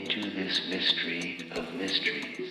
into this mystery of mysteries.